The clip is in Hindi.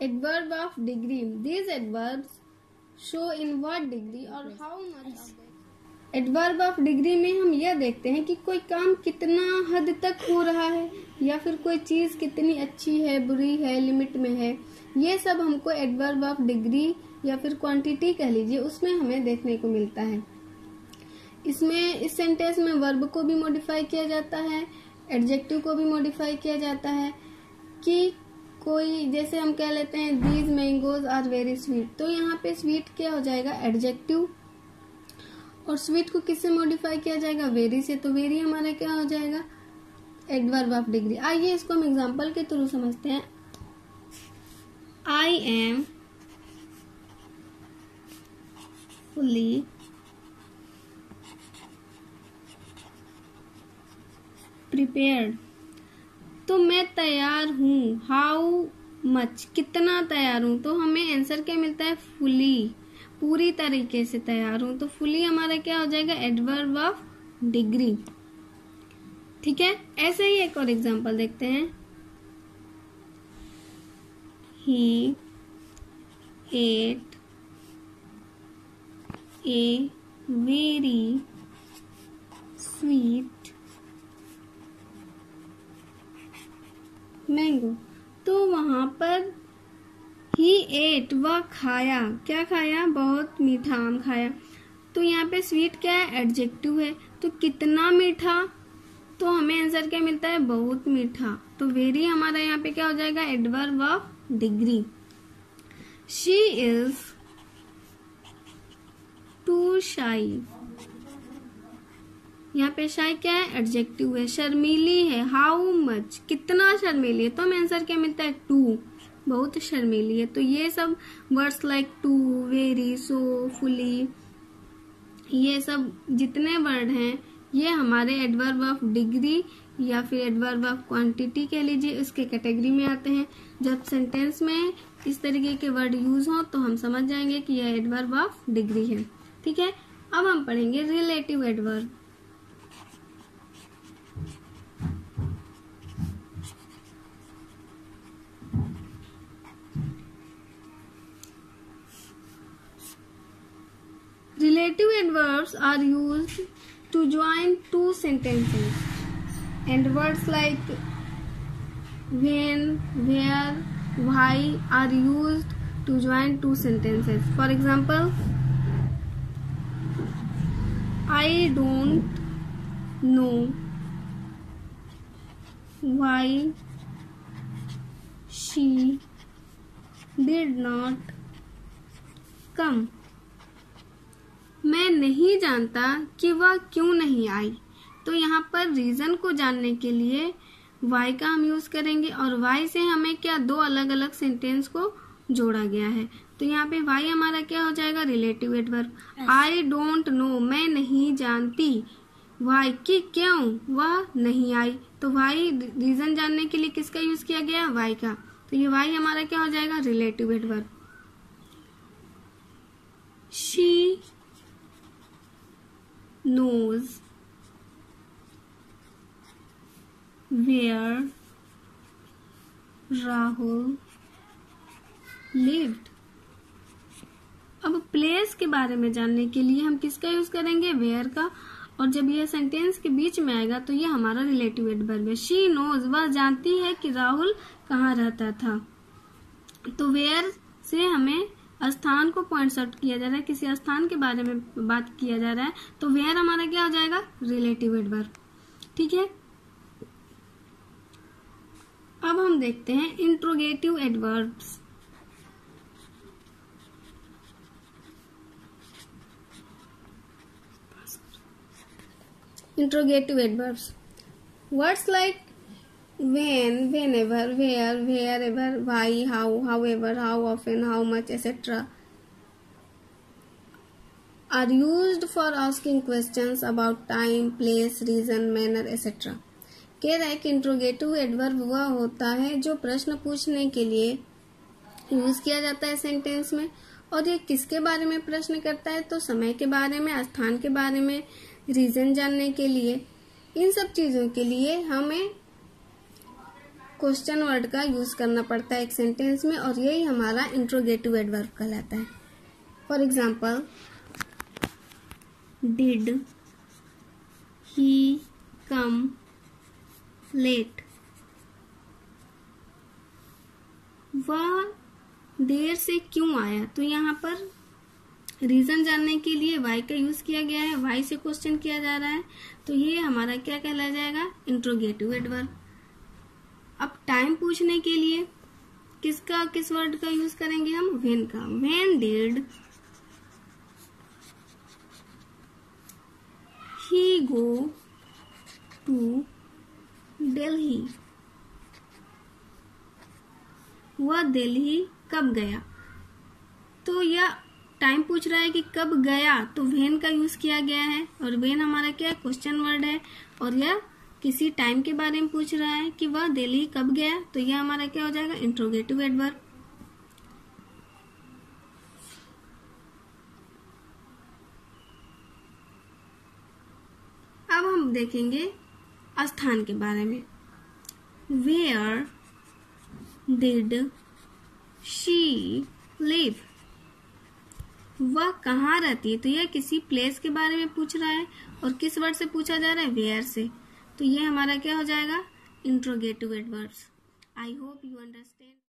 adverb of degree. These adverbs show in what degree or how much of adverb of degree में हम यह देखते हैं कि कोई काम कितना हद तक हो रहा है या फिर कोई चीज़ कितनी अच्छी है बुरी है लिमिट में है। ये सब हमको एडवर्ब ऑफ़ डिग्री या फिर क्वांटिटी कह लीजिए उसमें हमें देखने को मिलता है। इसमें इस सेंटेंस में वर्ब को भी मॉडिफाई किया जाता है एडजेक्टिव को भी मॉडिफाई किया जाता है कि कोई, जैसे हम कह लेते हैं these mangoes are very sweet तो यहाँ पे स्वीट क्या हो जाएगा? एडजेक्टिव और स्वीट को किससे मॉडिफाई किया जाएगा? वेरी से। तो वेरी हमारा क्या हो जाएगा? एडवर्ब ऑफ़ डिग्री आइए इसको हम एग्ज़ाम्पल के थ्रू समझते हैं. आई एम फुली प्रिपेयर्ड तो मैं तैयार हूँ। How much? कितना तैयार हूँ? तो हमें आंसर क्या मिलता है? फुली। पूरी तरीके से तैयार हूँ। तो फुली हमारा क्या हो जाएगा? एडवर्ब ऑफ़ डिग्री ठीक है? ऐसे ही एक और एग्जांपल देखते हैं। He ate a very sweet mango तो वहाँ पर ही एट वह खाया। क्या खाया? बहुत मीठा आम खाया। तो यहाँ पे स्वीट क्या है? एडजेक्टिव है। तो कितना मीठा? तो हमें आंसर क्या मिलता है? बहुत मीठा। तो वेरी हमारा यहाँ पे क्या हो जाएगा? Adverb of degree she is too shy यहाँ पे शाई क्या है? एडजेक्टिव है। शर्मीली है। हाउ मच कितना शर्मीली है? तो हमें आंसर क्या मिलता है? टू। बहुत शर्मीली है। तो ये सब words like too very so fully ये सब जितने वर्ड हैं, ये हमारे एडवर्ब ऑफ़ डिग्री या फिर एडवर्ब ऑफ़ क्वांटिटी कह लीजिए, उसके कैटेगरी में आते हैं। जब सेंटेंस में इस तरीके के वर्ड यूज़ हो तो हम समझ जाएँगे कि यह एडवर्ब ऑफ़ डिग्री है। ठीक है? अब हम पढ़ेंगे relative adverb Adverbs are used to join two sentences and words like when, where, why are used to join two sentences. For example, I don't know why she did not come. मैं नहीं जानता कि वह क्यों नहीं आई। तो यहाँ पर रीजन को जानने के लिए वाई का हम यूज़ करेंगे और वाई से हमें क्या दो अलग अलग सेंटेंस को जोड़ा गया है। तो यहाँ पे वाई हमारा क्या हो जाएगा? Relative adverb I don't know मैं नहीं जानती। वाई की क्यों वह नहीं आई? तो वाई रीजन जानने के लिए किसका यूज़ किया गया? वाई का। तो ये वाई हमारा क्या हो जाएगा? Relative adverb she knows where Rahul lived. अब प्लेस के बारे में जानने के लिए हम किसका यूज़ करेंगे? वेयर का? और जब यह सेंटेंस के बीच में आएगा तो ये हमारा रिलेटिव एडवर्ब है। शी नोज़ वह जानती है कि राहुल कहाँ रहता था। तो वेयर से हमें स्थान को पॉइंट आउट किया जा रहा है, किसी स्थान के बारे में बात किया जा रहा है तो वेयर हमारा क्या हो जाएगा? रिलेटिव एडवर्ब ठीक है? अब हम देखते हैं interrogative adverbs interrogative adverbs words like when, whenever, where, wherever, why, how, however, how often, how much, etc. are used for asking questions about time, place, reason, manner, etc. कह रहा है कि इंट्रोगेटिव एडवर्ब वह होता है जो प्रश्न पूछने के लिए यूज़ किया जाता है सेंटेंस में और ये किसके बारे में प्रश्न करता है तो समय के बारे में स्थान के बारे में रीजन जानने के लिए इन सब चीज़ों के लिए हमें क्वेश्चन वर्ड का यूज़ करना पड़ता है एक सेंटेंस में और यही हमारा इंट्रोगेटिव एडवर्ब कहलाता है। For example did he come late वह देर से क्यों आया? तो यहाँ पर रीजन जानने के लिए वाई का यूज़ किया गया है वाई से क्वेश्चन किया जा रहा है तो ये हमारा क्या कहला जाएगा? इंट्रोगेटिव एडवर्ब अब टाइम पूछने के लिए किसका, किस वर्ड का यूज़ करेंगे हम? वेन का। When did he go to Delhi वह दिल्ली कब गया? तो यह टाइम पूछ रहा है कि कब गया? तो वेन का यूज़ किया गया है। और वेन हमारा क्या क्वेश्चन वर्ड है? और यह किसी टाइम के बारे में पूछ रहा है कि वह दिल्ली कब गया तो यह हमारा क्या हो जाएगा? इंट्रोगेटिव एडवर्ब अब हम देखेंगे स्थान के बारे में। वेयर डिड शी लिव वह कहाँ रहती है? तो यह किसी प्लेस के बारे में पूछ रहा है और किस वर्ड से पूछा जा रहा है? वेयर से। तो ये हमारा क्या हो जाएगा? Interrogative adverbs I hope you understand